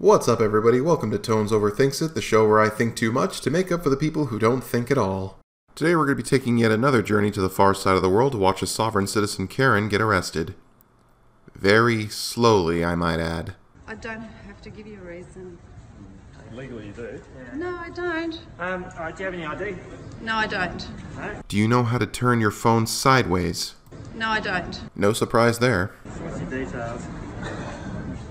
What's up, everybody? Welcome to Tones Overthinks It, the show where I think too much to make up for the people who don't think at all. Today we're going to be taking yet another journey to the far side of the world to watch a sovereign citizen Karen get arrested. Very slowly, I might add. I don't have to give you a reason. Legally, you do. No, I don't. Um, all right, do you have any ID? No, I don't. Do you know how to turn your phone sideways? No, I don't. No surprise there. What's your details?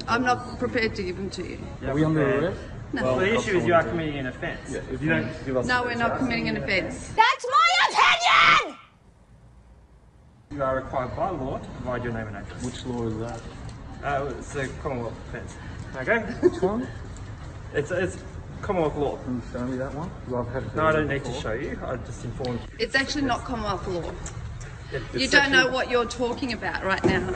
I'm not prepared to give them to you. Are we under arrest? No. Well, the issue is you are committing an offence. if you don't give us No, we're not committing an offence. That's my opinion! You are required by law to provide your name and address. Which law is that? Uh, it's a Commonwealth offence. Okay? Which one? It's it's Commonwealth law. Can you show me that one? 'Cause I've had No, I don't need to show you. I just informed you. It's actually not Commonwealth law. It- You don't know what you're talking about right now.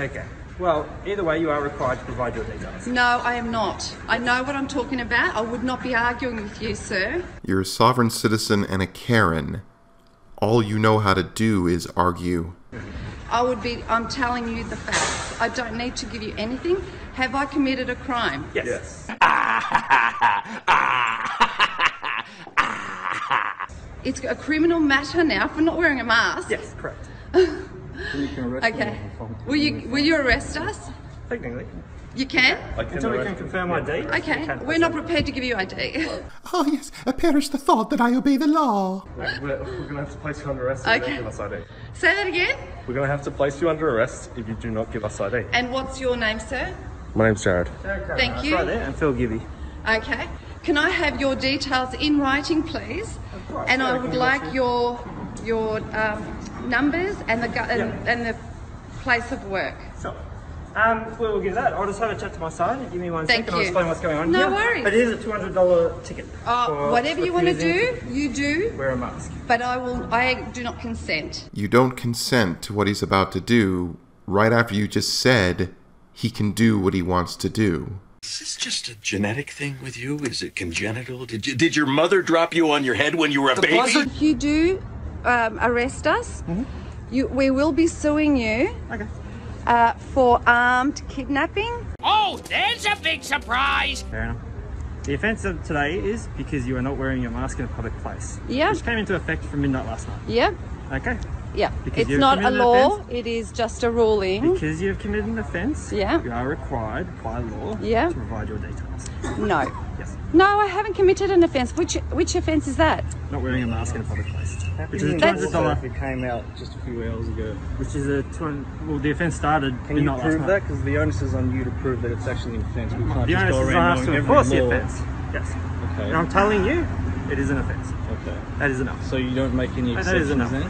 Okay. Well, either way, you are required to provide your details. No, I am not. I know what I'm talking about. I would not be arguing with you, sir. You're a sovereign citizen and a Karen. All you know how to do is argue. I would be, I'm telling you the facts. I don't need to give you anything. Have I committed a crime? Yes. It's a criminal matter now for not wearing a mask. Yes, correct. You can arrest me Okay. Will you will you arrest us? Technically. You can? Until we can confirm ID. Okay. we can We're not proceed. prepared to give you ID. Oh, yes, I perish the thought that I obey the law. We're, we're going to have to place you under arrest if Okay. you don't give us ID. Say that again. We're going to have to place you under arrest if you do not give us ID. And what's your name, sir? My name's Jared. Thank That's you. right there. And Phil Gibby. Okay. Can I have your details in writing, please? And I would like your your um, numbers and the gu- and, and the place of work. So, um, we'll give that. I'll just have a chat to my side. Give me one Thank second. I'll explain what's going on No here. worries. But it is a two hundred dollar ticket. For whatever you want to do, you do. Wear a mask. But I will. I do not consent. You don't consent to what he's about to do right after you just said he can do what he wants to do. Is this just a genetic thing with you? Is it congenital? Did you, did your mother drop you on your head when you were a baby? If you do um, arrest us, you, we will be suing you Okay. uh, for armed kidnapping. Oh, there's a big surprise! Fair enough. The offence of today is because you are not wearing your mask in a public place. Yeah. Which came into effect from midnight last night. Yep. Okay. Yeah. Because it's not a law. offence? It is just a ruling. Because you have committed an offence, Yeah. you are required by law Yeah. to provide your details. No. Yes. No, I haven't committed an offence. Which which offence is that? Not wearing a mask in a public place. Which is a two That's- hundred dollar. It came out just a few hours ago. Which is a two hundred. Well, the offence started Can you midnight prove night. that? Because the onus is on you to prove that it's actually an offence. We can't The just onus go is on around us to knowing enforce the offence. Yes. Okay. And I'm telling you, it is an offence. Okay. That is enough. So you don't make any That is enough. then?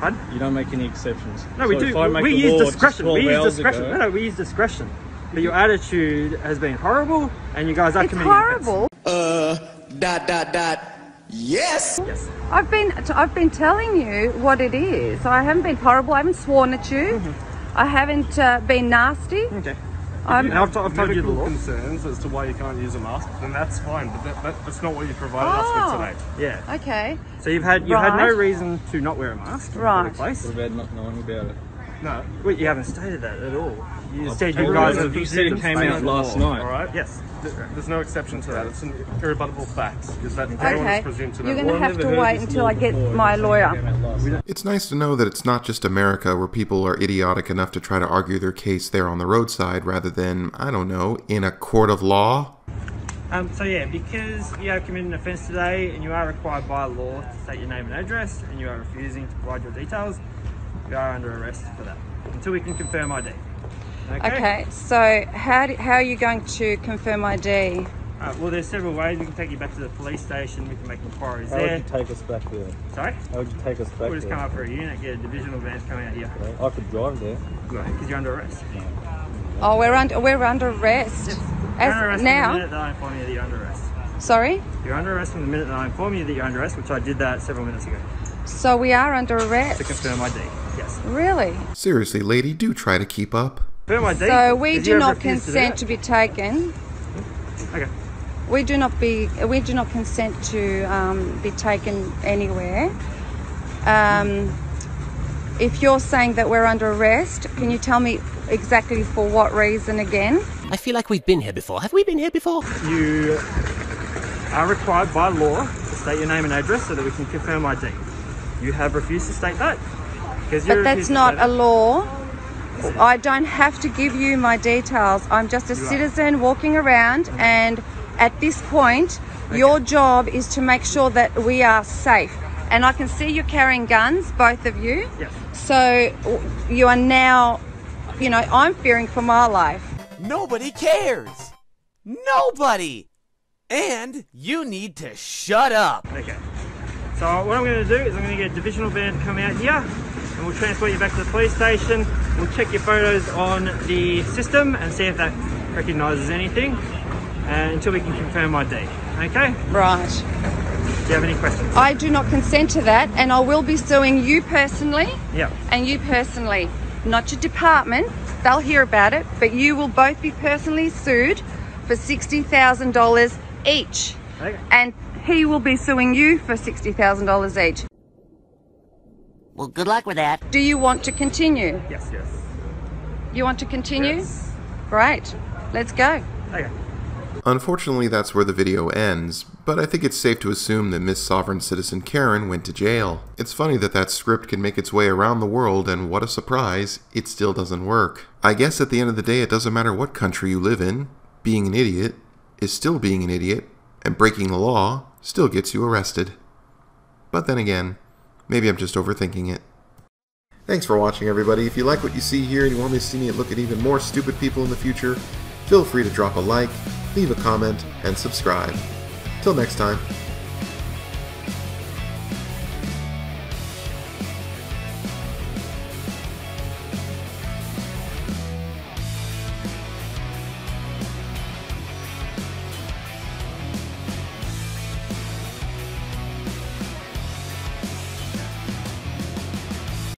Pardon? You don't make any exceptions. No, we do. If I make we use discretion. We use discretion. ago- No, no, we use discretion. But your attitude has been horrible, and you guys are It's committing an offence. horrible. Uh, dot, dot, dot. Yes! Yes. I've been I've been telling you what it is. I haven't been horrible. I haven't sworn at you. Mm-hmm. I haven't uh, been nasty. Okay. I'm, And I've, I've told you the Medical law. concerns as to why you can't use a mask, then that's fine. But that, that, that's not what you provided us Oh. with today. Yeah. okay. So you've had you've had no reason to not wear a mask in a Right. public place. What about not knowing about it? No. Wait, you haven't stated that at all. You said you guys have You said it came out in last law, night. All right. Yes. Th- There's no exception to that. It's an irrebuttable fact. Is that everyone Okay. is presumed to know. You're going to law. have to wait until I get my lawyer. came out last night. It's nice to know that it's not just America where people are idiotic enough to try to argue their case there on the roadside rather than, I don't know, in a court of law. Um, so yeah, because you have committed an offence today and you are required by law to state your name and address and you are refusing to provide your details, you are under arrest for that until we can confirm ID. Okay. So how do, how are you going to confirm ID? Uh, well, there's several ways. We can take you back to the police station. We can make inquiries How would there. you take us back there? Sorry, How would you take us back we'll just there? come up for a unit, get a divisional van coming out here Okay, I could drive there. because you're under arrest. Oh, we're under we're under arrest. You're under arrest from the now. minute that I inform you that you're under arrest. Sorry. You're under arrest from the minute that I inform you that you're under arrest, which I did that several minutes ago So we are under arrest. to confirm ID. Yes. Really? Seriously, lady, do try to keep up. Confirm ID. So we because do not refused to consent to be taken. Okay. We do not be. We do not consent to um, be taken anywhere. Um, if you're saying that we're under arrest, can you tell me exactly for what reason again? I feel like we've been here before. Have we been here before? You are required by law to state your name and address so that we can confirm ID. You have refused to state that. Because But that's not a law. I don't have to give you my details. I'm just a You are. citizen walking around, and at this point, your job is to make sure that we are safe. And I can see you're carrying guns, both of you. Yes. So you are now, you know, I'm fearing for my life. Nobody cares. Nobody. And you need to shut up. Okay. So what I'm going to do is I'm going to get a divisional van to come out here and we'll transport you back to the police station. We'll check your photos on the system and see if that recognises anything uh, until we can confirm ID. Okay? Right. Do you have any questions? I do not consent to that, and I will be suing you personally Yeah. and you personally, not your department. They'll hear about it, but you will both be personally sued for $60,000 each. Okay. And he will be suing you for $60,000 each. Well, good luck with that. Do you want to continue? Yes, yes. You want to continue? Yes. Great. Let's go. Okay. Unfortunately, that's where the video ends, but I think it's safe to assume that Miss Sovereign Citizen Karen went to jail. It's funny that that script can make its way around the world, and what a surprise, it still doesn't work. I guess at the end of the day, it doesn't matter what country you live in, being an idiot is still being an idiot, and breaking the law still gets you arrested. But then again, maybe I'm just overthinking it. Thanks for watching, everybody. If you like what you see here and you want me to see me look at even more stupid people in the future, feel free to drop a like, leave a comment, and subscribe. Till next time.